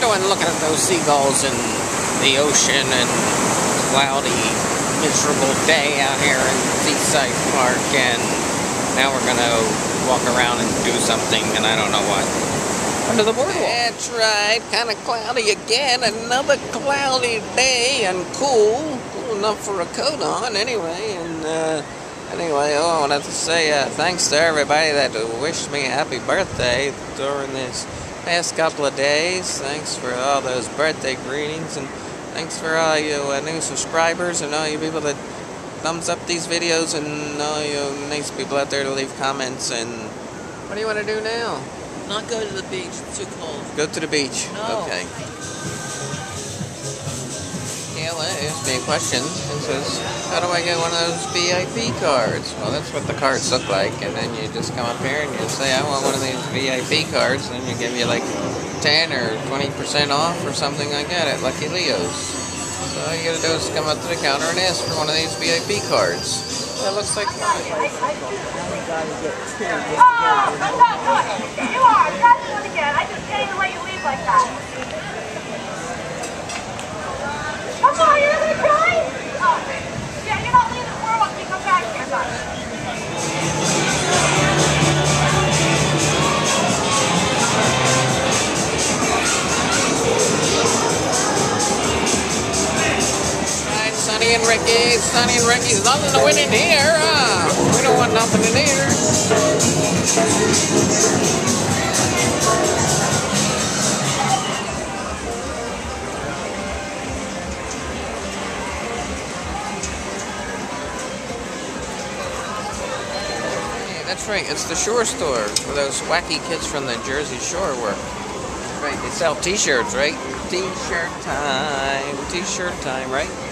and looking at those seagulls and the ocean and cloudy, miserable day out here in Seaside Park. And now we're going to walk around and do something, and I don't know what. Under the boardwalk. That's right. Kind of cloudy again. Another cloudy day and cool. Cool enough for a coat on, anyway. And, uh, Anyway, oh, I wanted to say uh, thanks to everybody that wished me a happy birthday during this past couple of days. Thanks for all those birthday greetings, and thanks for all you uh, new subscribers and all you people that thumbs up these videos, and all you nice people out there to leave comments. And what do you want to do now? Not go to the beach. It's too cold. Go to the beach. No. Okay. Asked me a question. It says, how do I get one of those VIP cards? Well, that's what the cards look like. And then you just come up here and you say, I want one of these VIP cards. And you give you like 10 or 20% off or something like that at Lucky Leo's. So all you gotta do is come up to the counter and ask for one of these VIP cards. That looks like. Ricky. In here. Uh, we don't want nothing in here. Hey, that's right. It's the Shore Store where those wacky kids from the Jersey Shore work. Right. They sell T-shirts, right? T-shirt time. T-shirt time, right?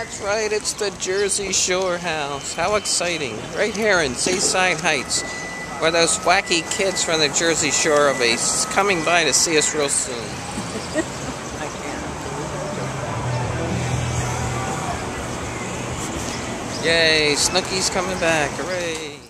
That's right, it's the Jersey Shore House. How exciting. Right here in Seaside Heights, where those wacky kids from the Jersey Shore will be coming by to see us real soon. Yay, Snooki's coming back. Hooray.